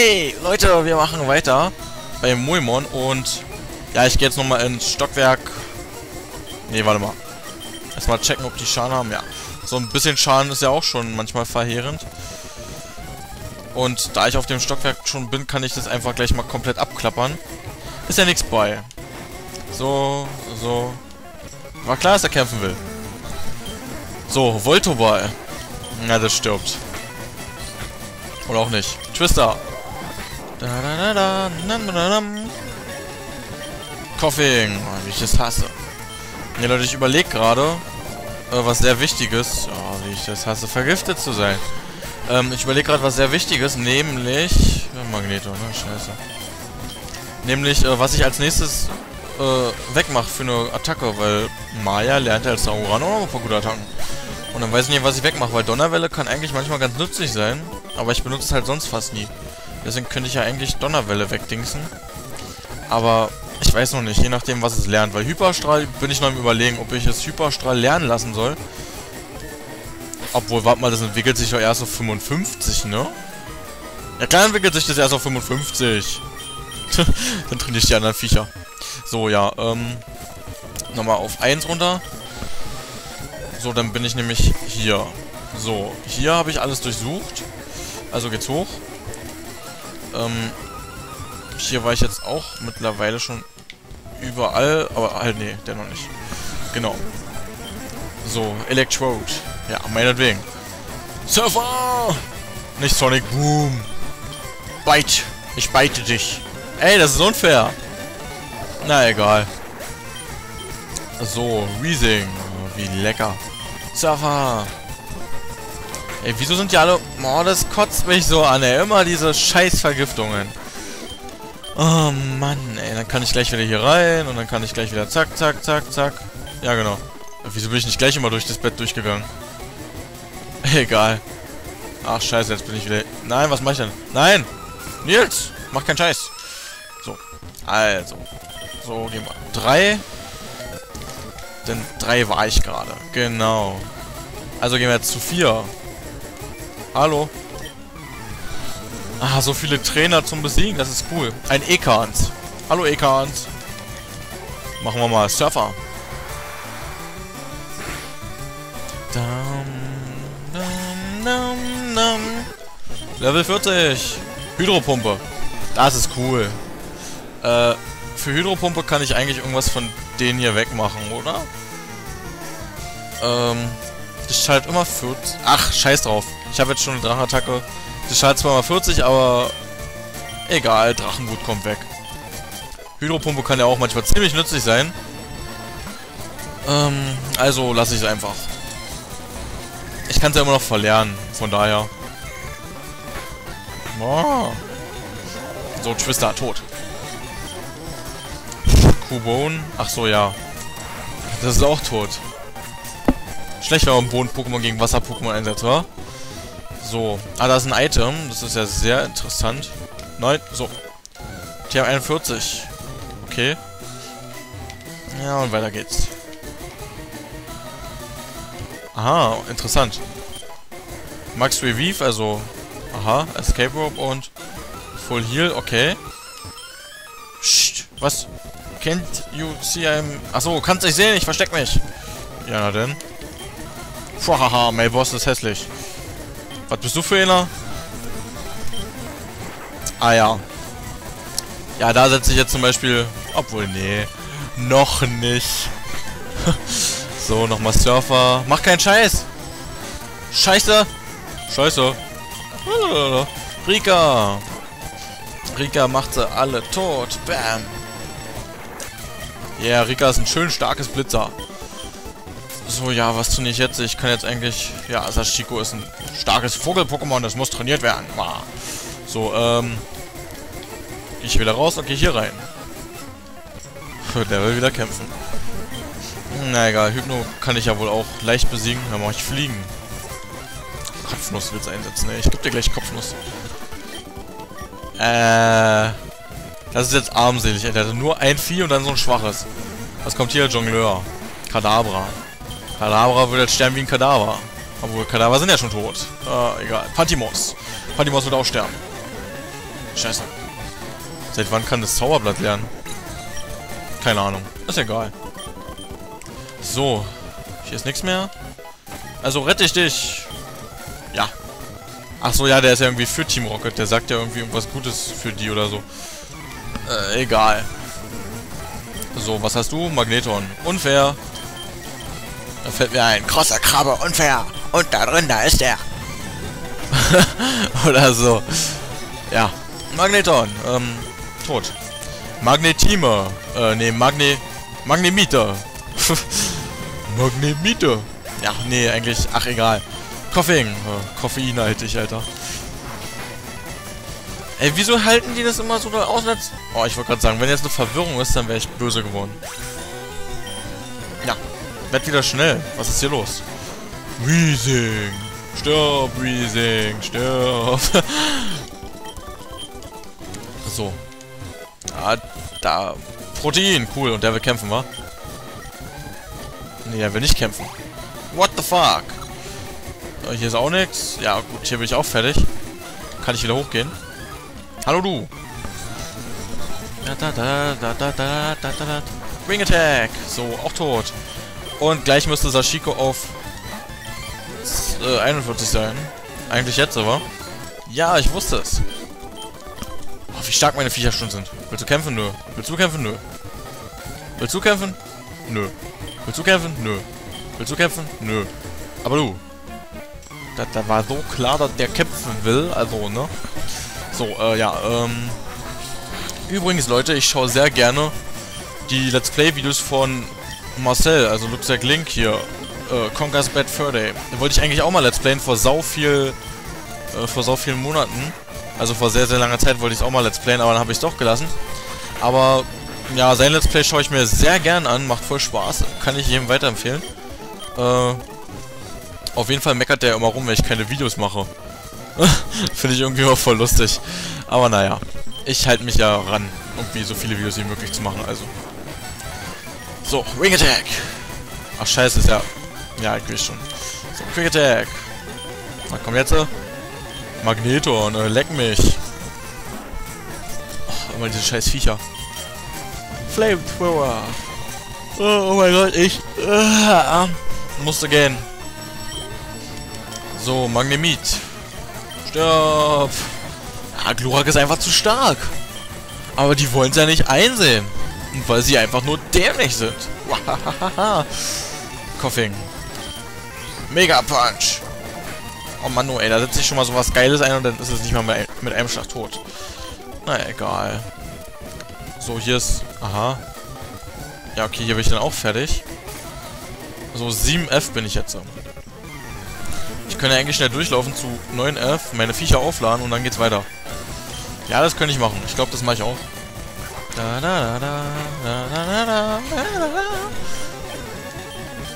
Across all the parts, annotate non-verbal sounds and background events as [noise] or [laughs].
Hey, Leute, wir machen weiter bei Muimon und ja, ich gehe jetzt nochmal ins Stockwerk. Ne, warte mal. Erstmal checken, ob die Schaden haben. Ja, so ein bisschen Schaden ist ja auch schon manchmal verheerend. Und da ich auf dem Stockwerk schon bin, kann ich das einfach gleich mal komplett abklappern. Ist ja nichts bei. So, so. War klar, dass er kämpfen will. So, Voltoball. Na, das stirbt. Oder auch nicht. Twister. Da, da, da, da, da, da, da. Coughing. Oh, wie ich das hasse. Ja, Leute, ich überlege gerade, äh, was sehr wichtiges. Oh, wie ich das hasse, vergiftet zu sein. Ähm, ich überlege gerade was sehr Wichtiges, nämlich... Magneto, ne? Scheiße. Nämlich, äh, was ich als nächstes äh, wegmache für eine Attacke, weil Maya lernt als Sauron auch noch ein paar gute Attacken. Und dann weiß ich nicht, was ich wegmache, weil Donnerwelle kann eigentlich manchmal ganz nützlich sein, aber ich benutze es halt sonst fast nie. Deswegen könnte ich ja eigentlich Donnerwelle wegdingsen. Aber ich weiß noch nicht, je nachdem, was es lernt. Weil Hyperstrahl bin ich noch im Überlegen, ob ich es Hyperstrahl lernen lassen soll. Obwohl, warte mal, das entwickelt sich ja erst auf 55, ne? Ja klar entwickelt sich das erst auf 55. [laughs] Dann trainiere ich die anderen Viecher. So, ja, ähm... Nochmal auf 1 runter. So, dann bin ich nämlich hier. So, hier habe ich alles durchsucht. Also geht's hoch. Ähm, hier war ich jetzt auch mittlerweile schon überall, aber halt, nee, der noch nicht. Genau. So, Electrode. Ja, meinetwegen. Surfer! Nicht Sonic Boom. Bite. Ich beite dich. Ey, das ist unfair. Na, egal. So. Oh, wie lecker. Surfer. Ey, wieso sind die alle... Oh, das kotzt mich so an, ey. Immer diese Scheißvergiftungen. Oh, Mann, ey. Dann kann ich gleich wieder hier rein und dann kann ich gleich wieder zack, zack, zack, zack. Ja, genau. Wieso bin ich nicht gleich immer durch das Bett durchgegangen? [laughs] Egal. Ach, scheiße, jetzt bin ich wieder... Nein, was mach ich denn? Nein! Nils! Mach keinen Scheiß! So. Also. So, gehen wir. Drei. Denn drei war ich gerade. Genau. Also gehen wir jetzt zu vier. Hallo? Ah, so viele Trainer zum Besiegen. Das ist cool. Ein Ekans. Hallo, Ekans. Machen wir mal Surfer. Level 40. Hydropumpe. Das ist cool. Äh, für Hydropumpe kann ich eigentlich irgendwas von denen hier wegmachen, oder? Ähm, das schaltet immer 40. Ach, scheiß drauf. Ich habe jetzt schon eine Drachenattacke. Das schaltet zwar mal 40, aber egal, Drachenwut kommt weg. Hydropumpe kann ja auch manchmal ziemlich nützlich sein. Ähm, also lasse ich es einfach. Ich kann es ja immer noch verlernen, von daher. Oh. So, Twister, tot. Kubone. Ach so, ja. Das ist auch tot. Schlecht, wenn man Boden-Pokémon gegen Wasser-Pokémon einsetzt, wa? So. Ah, da ist ein Item. Das ist ja sehr interessant. Nein, so. TM41. Okay. Ja, und weiter geht's. Aha, interessant. Max Revive, also... Aha, Escape Rope und... Full Heal, okay. Psst, was? Can't you see I'm... Achso, kannst dich sehen, ich versteck mich. Ja, na denn. Haha, mein Boss ist hässlich. Was bist du für einer? Ah ja. Ja, da setze ich jetzt zum Beispiel... Obwohl, nee. Noch nicht. [laughs] so, nochmal Surfer. Mach keinen Scheiß. Scheiße. Scheiße. Rika. Rika macht sie alle tot. Bam. Ja, yeah, Rika ist ein schön starkes Blitzer. So, ja, was tue ich jetzt? Ich kann jetzt eigentlich... Ja, Sashiko ist ein starkes Vogel-Pokémon, das muss trainiert werden. So, ähm... Ich wieder raus und gehe hier rein. Der will wieder kämpfen. Na egal, Hypno kann ich ja wohl auch leicht besiegen. Dann mache ich Fliegen. Kopfnuss willst einsetzen, ey. Ich geb dir gleich Kopfnuss. Äh... Das ist jetzt armselig, ey. Der hatte nur ein Vieh und dann so ein schwaches. Was kommt hier? Jongleur. Kadabra. Kadabra wird jetzt sterben wie ein Kadaver. Obwohl, Kadaver sind ja schon tot. Äh, egal. Pantimos. Pantimos wird auch sterben. Scheiße. Seit wann kann das Zauberblatt lernen? Keine Ahnung. Ist egal. So. Hier ist nichts mehr. Also rette ich dich. Ja. Ach so, ja, der ist ja irgendwie für Team Rocket. Der sagt ja irgendwie irgendwas Gutes für die oder so. Äh, egal. So, was hast du? Magneton. Unfair. Da fällt mir ein. Krosser Krabbe, unfair. Und da drin, da ist er. [laughs] oder so. Ja. Magneton. Ähm, tot. Magnetime. Äh, nee, Magne... Magnemite. [laughs] Magnemite. Ja, nee, eigentlich... Ach, egal. Koffein. Äh, Koffein halte ich, Alter. Ey, wieso halten die das immer so da aus? Oh, ich wollte gerade sagen, wenn jetzt eine Verwirrung ist, dann wäre ich böse geworden. Ja. Werd wieder schnell. Was ist hier los? Weezing. Stirb, Weezing. Stirb. [laughs] so. Ah, da. Protein. Cool. Und der will kämpfen, wa? Nee, er will nicht kämpfen. What the fuck? Äh, hier ist auch nichts. Ja, gut. Hier bin ich auch fertig. Kann ich wieder hochgehen? Hallo, du. Ring Attack. So, auch tot. Und gleich müsste Sashiko auf äh, 41 sein. Eigentlich jetzt aber. Ja, ich wusste es. Oh, wie stark meine Viecher schon sind. Willst du kämpfen? Nö. Willst du kämpfen? Nö. Willst du kämpfen? Nö. Willst du kämpfen? Nö. Willst du kämpfen? Nö. Aber du. Da, da war so klar, dass der kämpfen will. Also, ne? So, äh, ja, ähm... Übrigens, Leute, ich schaue sehr gerne die Let's Play-Videos von Marcel, also like Link hier, äh, Conker's Bad Fur Day. Da wollte ich eigentlich auch mal Let's Playen vor sau viel, äh, vor sau vielen Monaten. Also vor sehr, sehr langer Zeit wollte ich es auch mal Let's Playen, aber dann habe ich es doch gelassen. Aber, ja, sein Let's Play schaue ich mir sehr gern an, macht voll Spaß, kann ich jedem weiterempfehlen. Äh, auf jeden Fall meckert der immer rum, wenn ich keine Videos mache. [laughs] Finde ich irgendwie auch voll lustig. Aber naja, ich halte mich ja ran, irgendwie so viele Videos wie möglich zu machen, also. So, Ring Attack. Ach scheiße, ist ja... Ja, ich weiß schon. So, Ring Attack. Na komm jetzt. Magneto, ne, leck mich. Oh, immer diese scheiß Viecher. Flamethrower. Oh, oh mein Gott, ich... Uh, musste gehen. So, Magnemit. Stirb. Ja, Glurak ist einfach zu stark. Aber die wollen es ja nicht einsehen. Weil sie einfach nur dämlich sind. [laughs] Coughing. Mega Punch. Oh Mann, oh, ey, da setze ich schon mal so was Geiles ein und dann ist es nicht mal mit einem Schlag tot. Na egal. So, hier ist... Aha. Ja, okay, hier bin ich dann auch fertig. So, 7F bin ich jetzt. Ich könnte eigentlich schnell durchlaufen zu 9F, meine Viecher aufladen und dann geht's weiter. Ja, das könnte ich machen. Ich glaube, das mache ich auch.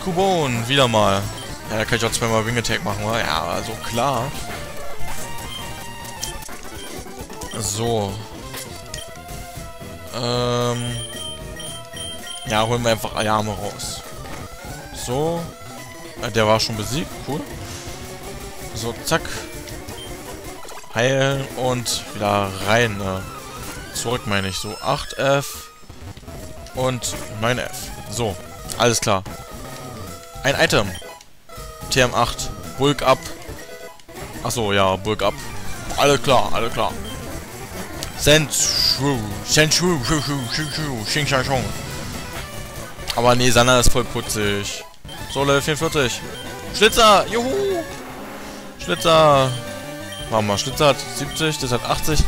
Kubon, wieder mal. Ja, da kann ich auch zweimal Wing Attack machen, oder? Ja, also klar. So. Ähm. Ja, holen wir einfach Ayame raus. So. Der war schon besiegt, cool. So, zack. Heilen und wieder rein. Ne? Zurück meine ich. So, 8F und 9F. So, alles klar. Ein Item. TM8. Bulk up. Achso, ja, Bulk up. Alles klar, alles klar. Senshu. Senshu. Xing Shang Chong. Aber nee, Sanna ist voll putzig. So, Level 44. Schlitzer! Juhu! Schlitzer! Warte mal, Schlitzer hat 70, das hat 80.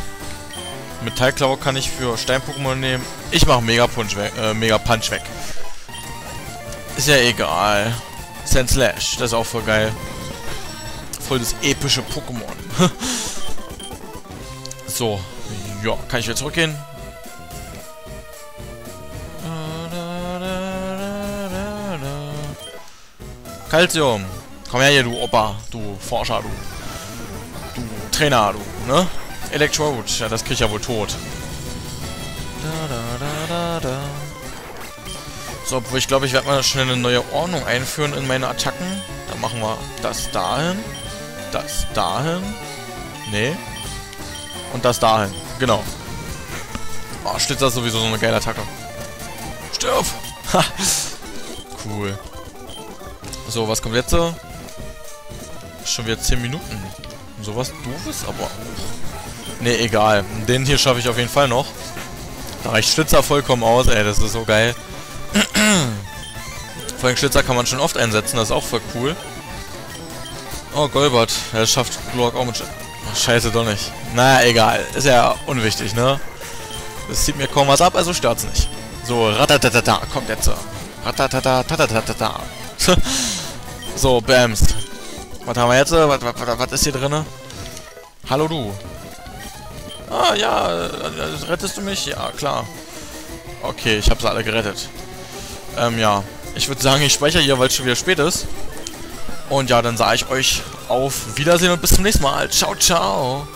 Metallklaue kann ich für Stein-Pokémon nehmen. Ich mache Mega Punch weg, äh, Mega Punch weg. Ist ja egal. Sand Slash, das ist auch voll geil. Voll das epische Pokémon. [laughs] so, ja, kann ich wieder zurückgehen? Calcium. Komm her hier, du Opa, du Forscher, du. Trainer, du, ne? Electrode, ja, das krieg ich ja wohl tot. So, obwohl ich glaube, ich werde mal schnell eine neue Ordnung einführen in meine Attacken. Dann machen wir das dahin, das dahin, nee, und das dahin. genau. Oh, Schlitzer ist sowieso so eine geile Attacke. Stirb! Ha! cool. So, was kommt jetzt? Schon wieder 10 Minuten. Sowas doofes, aber... Ne, egal. Den hier schaffe ich auf jeden Fall noch. Da reicht Schlitzer vollkommen aus, ey. Das ist so geil. [clears throat] Vor allem Schlitzer kann man schon oft einsetzen. Das ist auch voll cool. Oh, Golbert. Er schafft Glock auch mit... Sch Scheiße, doch nicht. Naja, egal. Ist ja unwichtig, ne? Das zieht mir kaum was ab, also stört's nicht. So, ratatatata, kommt jetzt. Ratatata, tatatata. [laughs] so, Bams. Was haben wir jetzt? Was, was, ist hier drin? Hallo, du. Ah, ja, äh, rettest du mich? Ja, klar. Okay, ich habe sie alle gerettet. Ähm, ja. Ich würde sagen, ich speichere hier, weil es schon wieder spät ist. Und ja, dann sage ich euch auf Wiedersehen und bis zum nächsten Mal. Ciao, ciao.